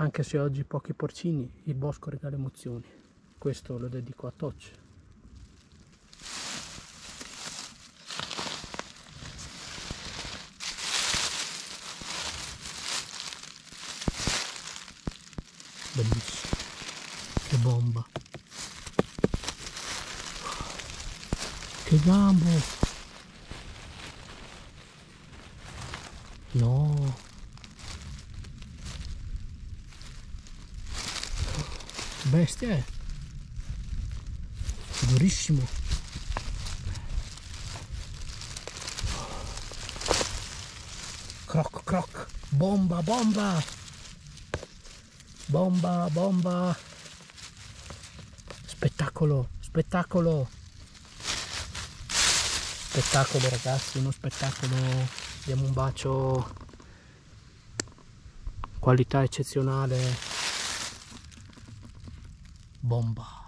Anche se oggi pochi porcini, il bosco regala emozioni. Questo lo dedico a Toch. Bellissimo. Che bomba. Che gambo. No. Bestia è. Durissimo. Croc, croc. Bomba, bomba. Bomba, bomba. Spettacolo, spettacolo. Spettacolo ragazzi, uno spettacolo. Diamo un bacio. Qualità eccezionale. bomba.